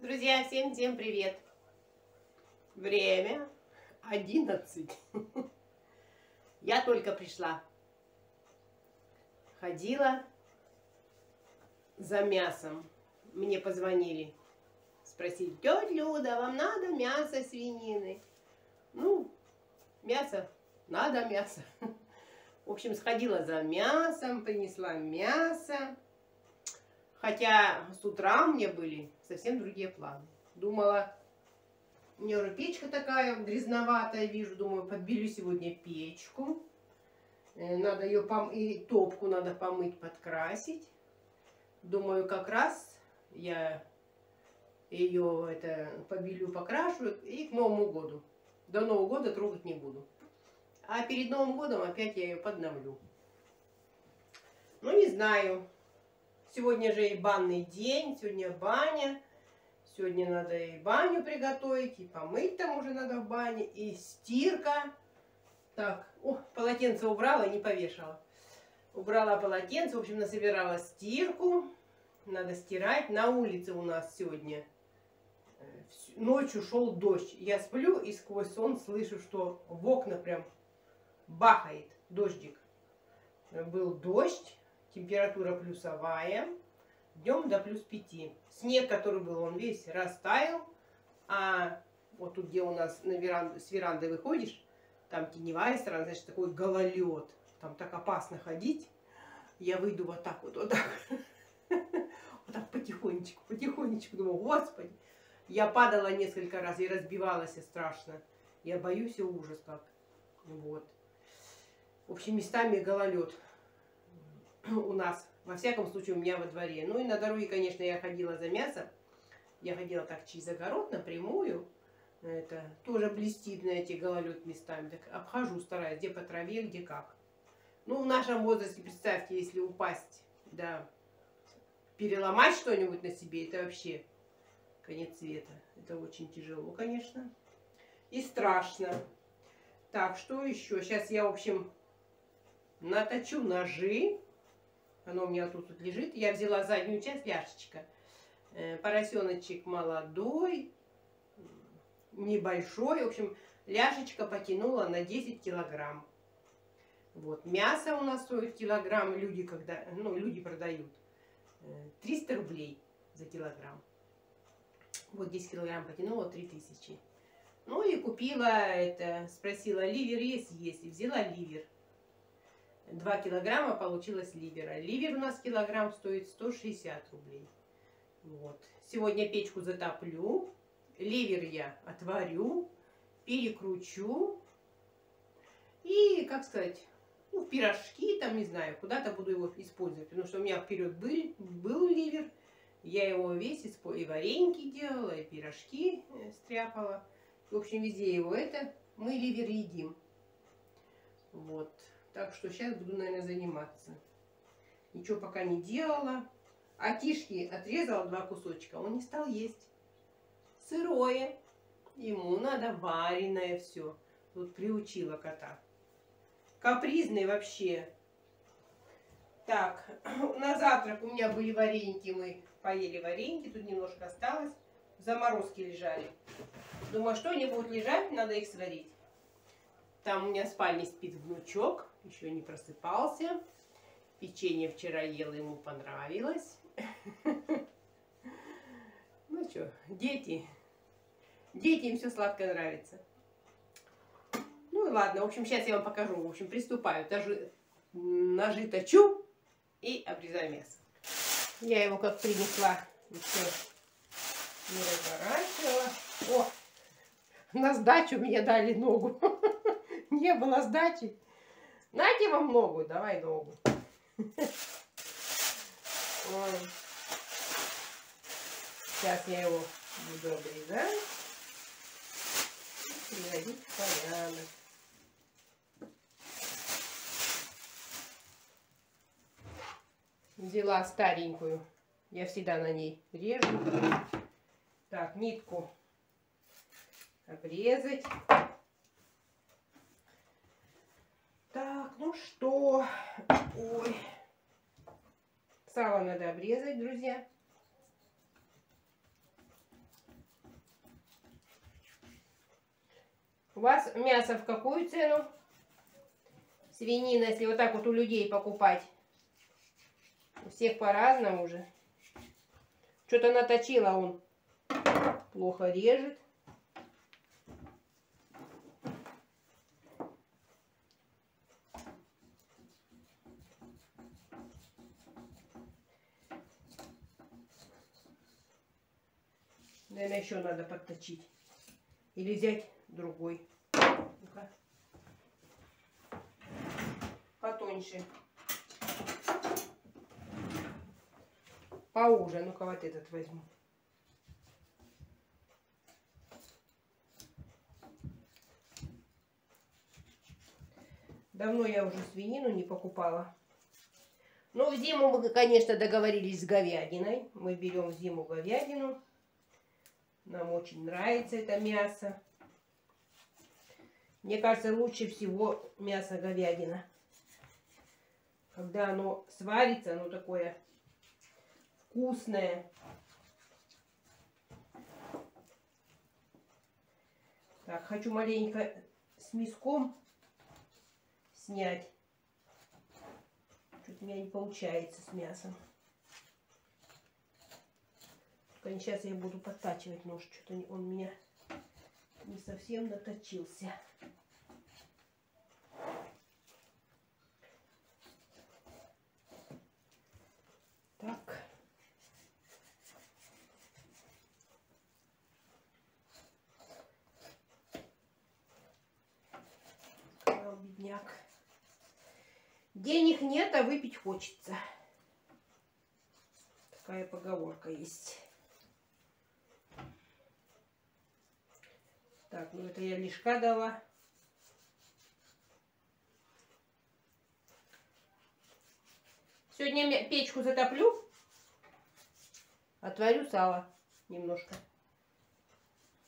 Друзья, всем-всем привет! Время 11. Я только пришла. Ходила за мясом. Мне позвонили. Спросили, тетя Люда, вам надо мясо свинины? Ну, мясо, надо мясо. В общем, сходила за мясом, принесла мясо. Хотя с утра у меня были совсем другие планы. Думала, у меня уже печка такая грязноватая, вижу, думаю, подбелю сегодня печку. Э, надо ее пом... и топку надо помыть, подкрасить. Думаю, как раз я ее это побелю, покрашу и к Новому году. До Нового года трогать не буду. А перед Новым годом опять я ее подновлю. Ну, не знаю. Сегодня же и банный день, сегодня баня. Сегодня надо и баню приготовить, и помыть там уже надо в бане, и стирка. Так, о, полотенце убрала, не повешала. Убрала полотенце, в общем, насобирала стирку. Надо стирать. На улице у нас сегодня э, ночью шел дождь. Я сплю и сквозь сон слышу, что в окна прям бахает дождик. Был дождь, температура плюсовая, днем до плюс 5. Снег, который был, он весь растаял, а вот тут, где у нас на веранду, с веранды выходишь, там теневая сторона, значит, такой гололед. Там так опасно ходить. Я выйду вот так вот, вот так. Вот так потихонечку, потихонечку. Думаю, господи. Я падала несколько раз и разбивалась и страшно. Я боюсь и ужас как. Вот. В общем, местами гололед у нас, во всяком случае, у меня во дворе. Ну и на дороге, конечно, я ходила за мясом. Я ходила так через огород напрямую. Это тоже блестит на эти гололед местами. Так обхожу, стараюсь, где по траве, где как. Ну, в нашем возрасте, представьте, если упасть, да, переломать что-нибудь на себе, это вообще конец света. Это очень тяжело, конечно. И страшно. Так, что еще? Сейчас я, в общем, наточу ножи. Оно у меня тут, тут лежит. Я взяла заднюю часть ляшечка. Э, поросеночек молодой, небольшой. В общем, ляшечка потянула на 10 килограмм. Вот. Мясо у нас стоит килограмм. Люди, когда, ну, люди продают. 300 э, рублей за килограмм. Вот 10 килограмм потянула 3000. Ну и купила это, спросила, ливер есть? Есть. И взяла ливер. 2 килограмма получилось ливера. Ливер у нас килограмм стоит 160 рублей. Вот. Сегодня печку затоплю. Ливер я отварю, перекручу. И, как сказать, ну, пирожки, там, не знаю, куда-то буду его использовать. Потому что у меня вперед был, был ливер. Я его весь использую. И вареньки делала, и пирожки э, стряпала. В общем, везде его это. Мы ливер едим. Вот. Так что сейчас буду, наверное, заниматься. Ничего пока не делала. А тишки отрезала два кусочка. Он не стал есть. Сырое. Ему надо вареное все. Тут приучила кота. Капризный вообще. Так, на завтрак у меня были вареньки. Мы поели вареньки. Тут немножко осталось. Заморозки лежали. Думаю, что они будут лежать, надо их сварить. Там у меня в спальне спит внучок еще не просыпался. Печенье вчера ела, ему понравилось. Ну что, дети. Дети, им все сладкое нравится. Ну и ладно, в общем, сейчас я вам покажу. В общем, приступаю. Ножи точу и обрезаю мясо. Я его как принесла, еще не разворачивала. О, на сдачу мне дали ногу. Не было сдачи. Нате вам ногу, давай ногу. Сейчас я его буду обрезать приводить в порядок. Взяла старенькую. Я всегда на ней режу. Так, нитку обрезать. ну что, ой, сало надо обрезать, друзья. У вас мясо в какую цену? Свинина, если вот так вот у людей покупать. У всех по-разному уже. Что-то наточила он. Плохо режет. Наверное, еще надо подточить. Или взять другой. Ну-ка. Потоньше. Поуже. Ну-ка вот этот возьму. Давно я уже свинину не покупала. Ну, в зиму мы, конечно, договорились с говядиной. Мы берем в зиму говядину. Нам очень нравится это мясо. Мне кажется, лучше всего мясо говядина. Когда оно сварится, оно такое вкусное. Так, хочу маленько с миском снять. Что-то у меня не получается с мясом. Только сейчас я буду подтачивать нож. Что-то он меня не совсем наточился. Так. бедняк. Денег нет, а выпить хочется. Такая поговорка есть. Так, ну это я лишка дала. Сегодня печку затоплю. Отварю сало немножко.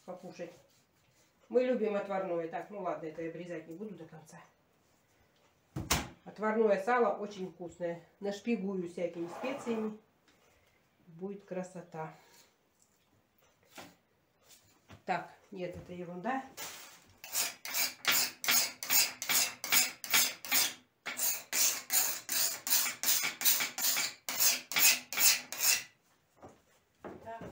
Покушать. Мы любим отварное. Так, ну ладно, это я обрезать не буду до конца. Отварное сало очень вкусное. Нашпигую всякими специями. Будет красота. Так, нет, это ерунда. Так.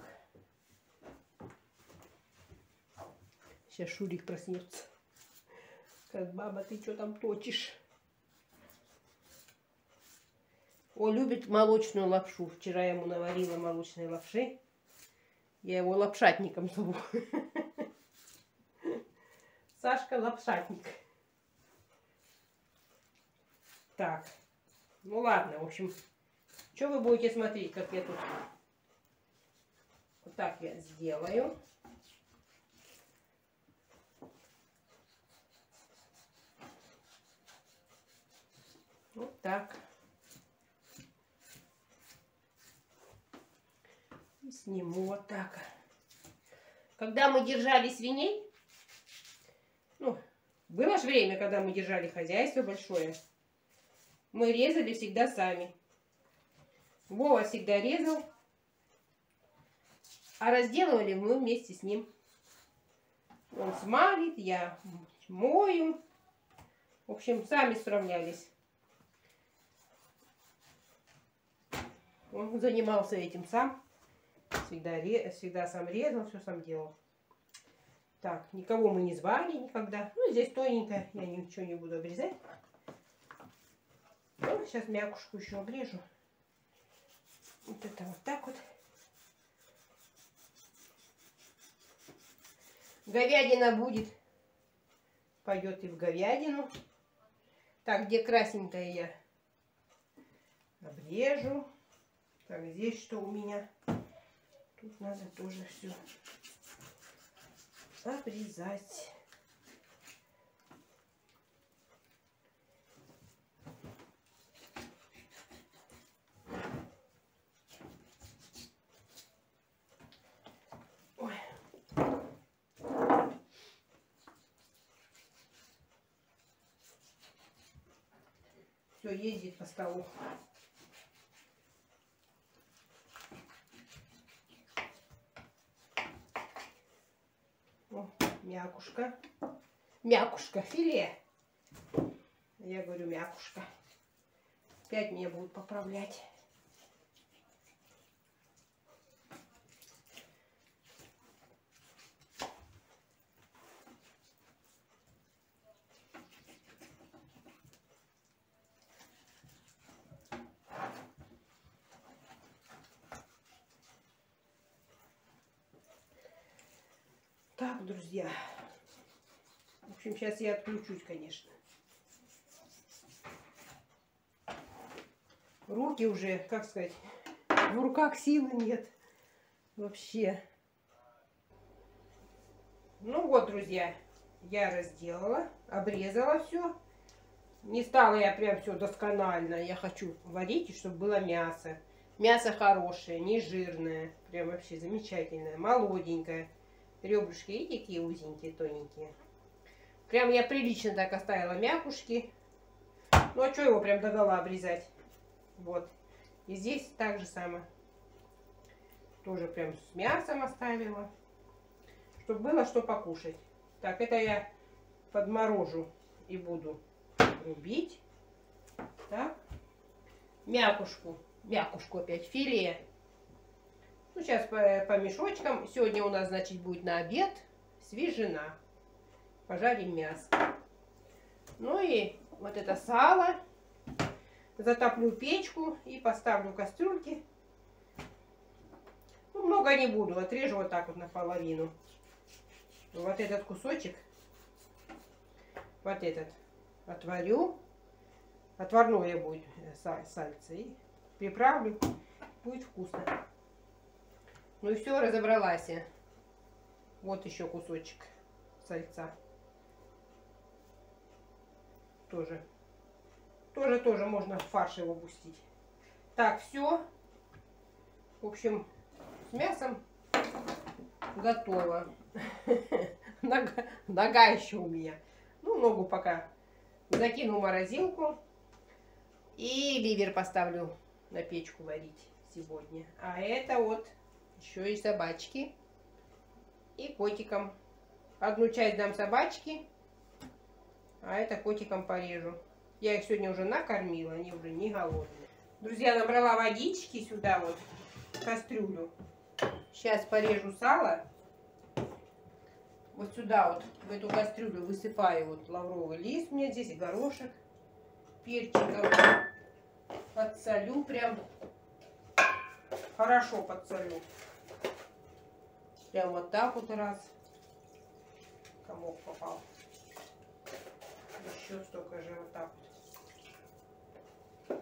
Сейчас Шурик проснется. Как баба, ты что там точишь? Он любит молочную лапшу. Вчера я ему наварила молочной лапши. Я его лапшатником зову. Сашка лапшатник. Так. Ну ладно, в общем. Что вы будете смотреть, как я тут... Вот так я сделаю. Вот так. сниму вот так. Когда мы держали свиней, было же время, когда мы держали хозяйство большое, мы резали всегда сами. Вова всегда резал, а разделывали мы вместе с ним. Он смалит, я мою. В общем, сами справлялись. Он занимался этим сам. Всегда, всегда сам резал, все сам делал. Так, никого мы не звали никогда. Ну, здесь тоненько, я ничего не буду обрезать. Ну, сейчас мякушку еще обрежу. Вот это вот так вот. Говядина будет. Пойдет и в говядину. Так, где красненькая я обрежу. Так, здесь что у меня? Тут надо тоже все обрезать. Все ездит по столу. Мякушка. Мякушка, филе. Я говорю мякушка. Опять меня будут поправлять. Так, друзья. В общем, сейчас я отключусь, конечно. Руки уже, как сказать, в руках силы нет. Вообще. Ну вот, друзья, я разделала, обрезала все. Не стала я прям все досконально. Я хочу варить, чтобы было мясо. Мясо хорошее, не жирное. Прям вообще замечательное, молоденькое. Ребрышки, видите, какие узенькие, тоненькие. Прям я прилично так оставила мякушки. Ну, а что его прям до гола обрезать? Вот. И здесь так же самое. Тоже прям с мясом оставила. Чтобы было что покушать. Так, это я подморожу и буду рубить. Так. Мякушку. Мякушку опять. Филе. Ну, сейчас по, по мешочкам. Сегодня у нас, значит, будет на обед свежина. Пожарим мясо. Ну и вот это сало. Затоплю печку и поставлю кастрюльки. Ну, много не буду. Отрежу вот так вот наполовину. Вот этот кусочек. Вот этот. Отварю. Отварное будет э, сальце. И приправлю. Будет вкусно. Ну и все, разобралась я. Вот еще кусочек сальца. Тоже. Тоже, тоже можно в фарш его пустить. Так, все. В общем, с мясом готово. Нога, нога еще у меня. Ну, ногу пока закину в морозилку. И ливер поставлю на печку варить сегодня. А это вот еще и собачки. И котикам. Одну часть дам собачке, а это котикам порежу. Я их сегодня уже накормила, они уже не голодные. Друзья, набрала водички сюда вот, в кастрюлю. Сейчас порежу сало. Вот сюда вот, в эту кастрюлю высыпаю вот лавровый лист. У меня здесь горошек. Перчиком. Подсолю прям. Хорошо подсолю. Прям вот так вот раз. Комок попал. Еще столько же вот так вот.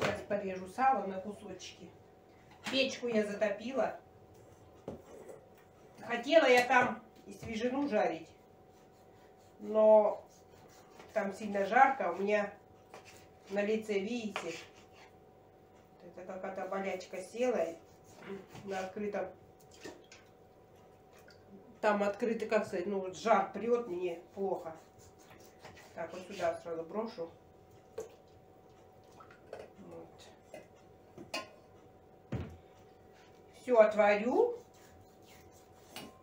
Сейчас порежу сало на кусочки. Печку я затопила. Хотела я там и свежину жарить. Но там сильно жарко. У меня на лице, видите, это какая-то болячка села на открытом там открытый, как сказать, ну вот жар прет, мне плохо. Так, вот сюда сразу брошу. Вот. Все отварю.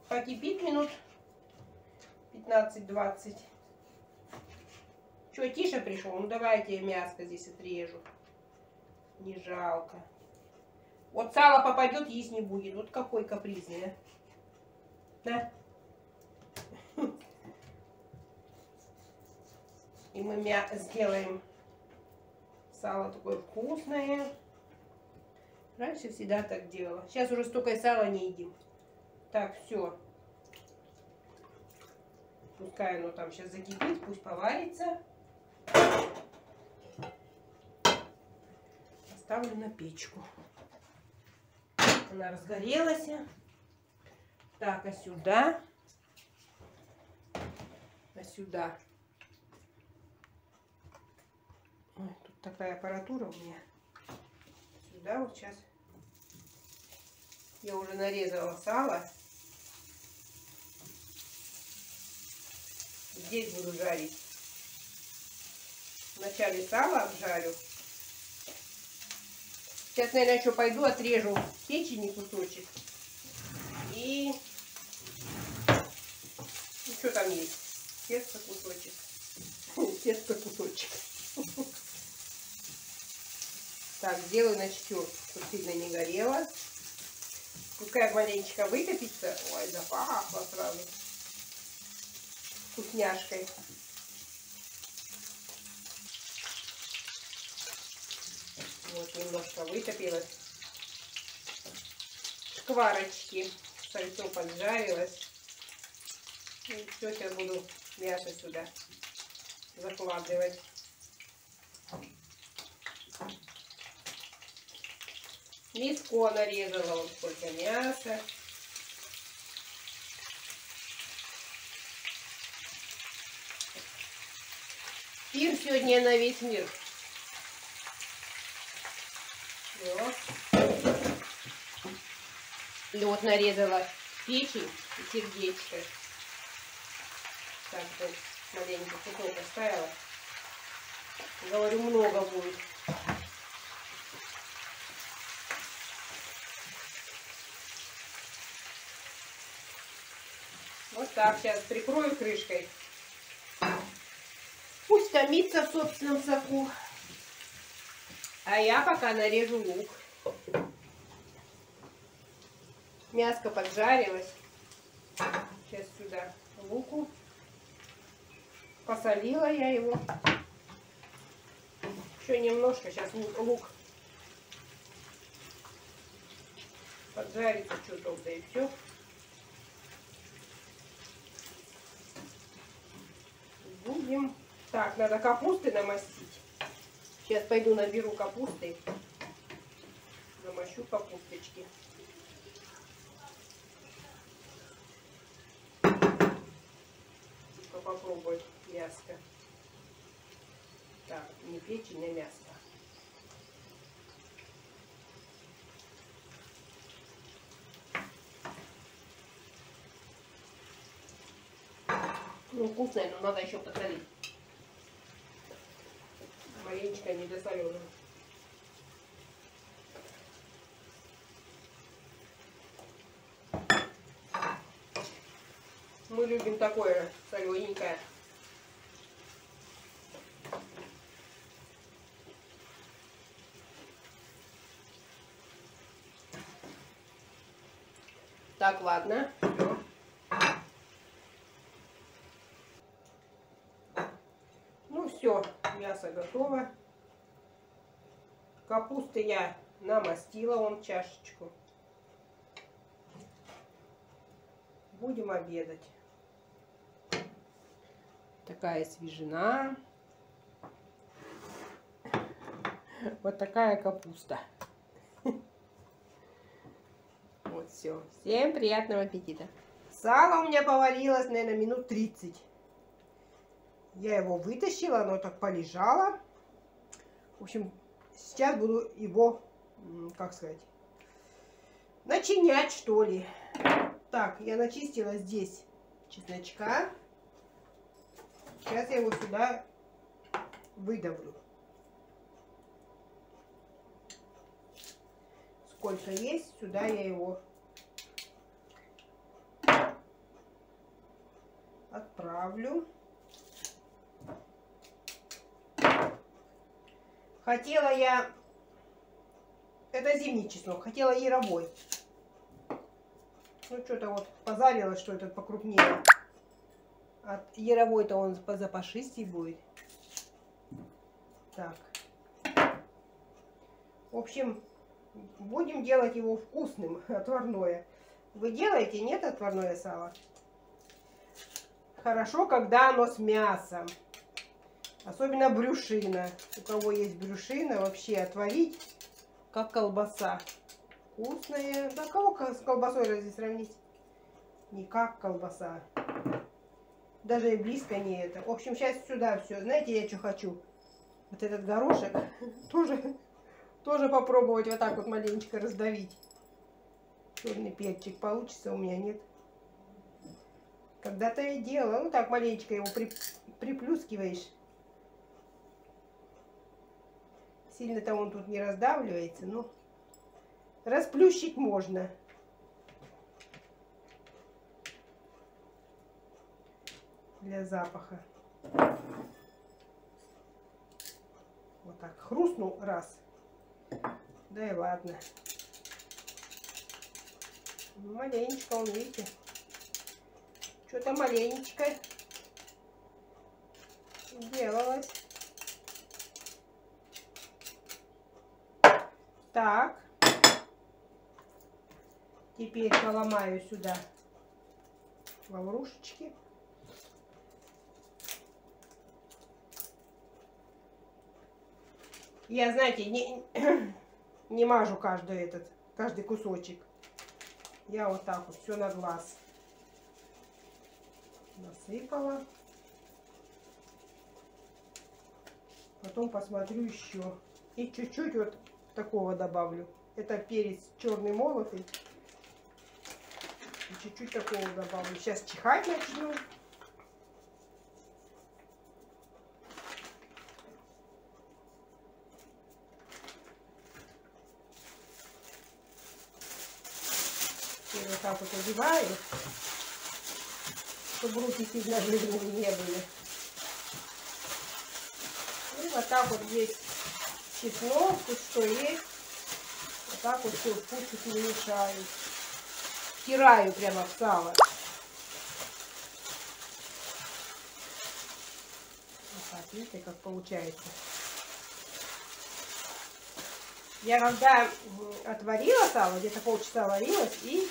Покипит минут 15-20. Че, Тиша пришел? Ну давайте мяско здесь отрежу. Не жалко. Вот сало попадет, есть не будет. Вот какой капризный, а. Да? И мы сделаем сало такое вкусное. Раньше всегда так делала. Сейчас уже столько сала не едим. Так, все. Пускай оно там сейчас закипит, пусть поварится. Поставлю на печку. Она разгорелась. Так, а сюда? А сюда? Ой, тут такая аппаратура у меня. Сюда вот сейчас я уже нарезала сало. Здесь буду жарить. Вначале сало обжарю. Сейчас, наверное, еще пойду отрежу печени кусочек. И что там есть? Тесто кусочек. Тесто кусочек. Так, сделаю на четверку, чтобы сильно не горело. Пускай маленечко вытопится. Ой, запахло сразу. Вкусняшкой. Вот, немножко вытопилось. Шкварочки. Сальцо поджарилось. И все, сейчас буду мясо сюда закладывать. Миско нарезала вот сколько мяса. Пир сегодня на весь мир. Лед нарезала печень и сердечко. Так, вот маленько кусок оставила. Говорю, много будет. Вот так, сейчас прикрою крышкой. Пусть томится в собственном соку. А я пока нарежу лук. Мяско поджарилось. Сейчас сюда луку. Посолила я его. Еще немножко. Сейчас лук поджарится чуток, да и все. Будем. Так, надо капусты намастить. Сейчас пойду наберу капусты. Замощу капусточки. попробовать мяско. Так, не печень, а мясо. Ну, вкусное, но надо еще посолить. Маленечко недосоленое. Мы любим такое солененькое. Так, ладно. Ну все, мясо готово. Капусты я намастила он чашечку. Будем обедать. Такая свежина. Вот такая капуста. Вот все. Всем приятного аппетита. Сало у меня поварилось, наверное, минут 30. Я его вытащила, оно так полежало. В общем, сейчас буду его, как сказать, начинять, что ли. Так, я начистила здесь чесночка. Сейчас я его сюда выдавлю. Сколько есть, сюда я его отправлю. Хотела я... Это зимний чеснок. Хотела яровой. Ну, что-то вот позарилось, что этот покрупнее. От яровой-то он запашистей будет. Так. В общем, будем делать его вкусным, отварное. Вы делаете, нет, отварное сало? Хорошо, когда оно с мясом. Особенно брюшина. У кого есть брюшина, вообще отварить, как колбаса. Вкусная. Да кого с колбасой разве сравнить? Не как колбаса. Даже и близко не это. В общем, сейчас сюда все. Знаете, я что хочу? Вот этот горошек тоже, тоже попробовать вот так вот маленечко раздавить. Черный перчик получится, у меня нет. Когда-то я делала. Ну так, маленечко его при, приплюскиваешь. Сильно-то он тут не раздавливается, но расплющить можно. для запаха. Вот так хрустнул раз. Да и ладно. Маленечко он, видите? Что-то маленечко делалось. Так. Теперь поломаю сюда лаврушечки. Я, знаете, не, не мажу каждый этот, каждый кусочек. Я вот так вот все на глаз насыпала. Потом посмотрю еще. И чуть-чуть вот такого добавлю. Это перец черный молотый. И чуть-чуть такого добавлю. Сейчас чихать начну. Вот так вот одеваю, чтобы руки сильно жирные не были. И вот так вот здесь чеснок, что есть. Вот так вот все в кучу перемешаю втираю прямо в сало. Вот так, видите, как получается. Я когда отварила сало, где-то полчаса варилась, и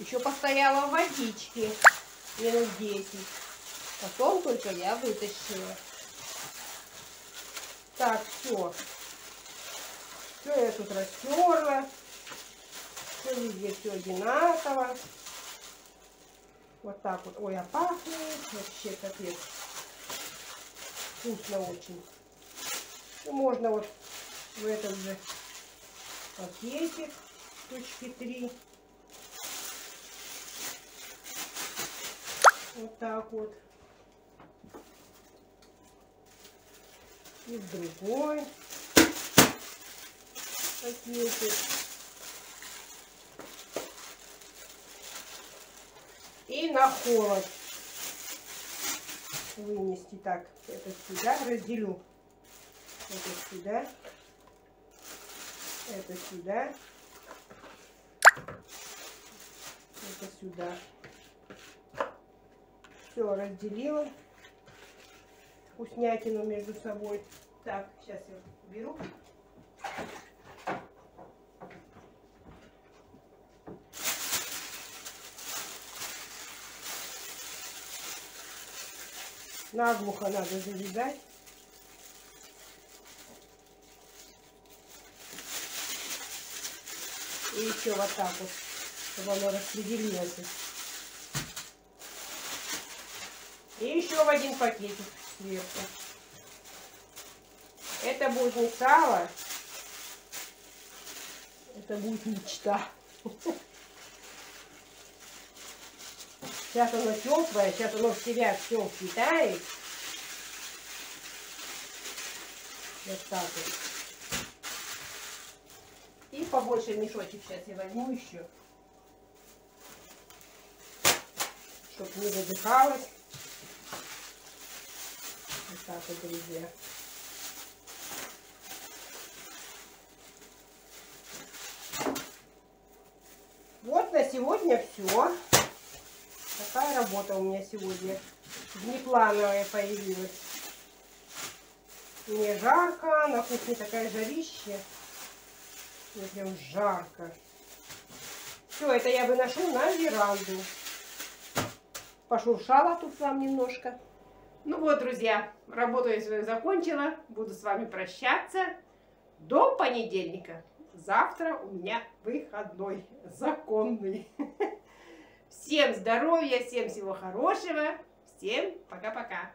еще постояла в водичке минут 10. Потом только я вытащила. Так, все. Все я тут растерла. Все везде все одинаково. Вот так вот. Ой, а пахнет вообще капец. Вкусно очень. И можно вот в этом же пакетик штучки три. Вот так вот. И в другой пакетик. и на холод вынести. Так, это сюда разделю. Это сюда. Это сюда. Это сюда. Все, разделила вкуснятину между собой. Так, сейчас я беру. Наглухо надо завязать. И еще вот так вот, чтобы оно распределилось. И еще в один пакетик сверху. Это будет не сало, это будет мечта. Сейчас оно теплое, сейчас оно в себя все впитает. Вот так вот. И побольше мешочек сейчас я возьму еще. Чтобы не задыхалось. Вот так вот, друзья. Вот на сегодня все. Такая работа у меня сегодня внеплановая появилась. Мне жарко, на кухне такая жарище. Мне прям жарко. Все, это я выношу на веранду. Пошуршала тут вам немножко. Ну вот, друзья, работу я свою закончила. Буду с вами прощаться до понедельника. Завтра у меня выходной, законный. Всем здоровья, всем всего хорошего. Всем пока-пока.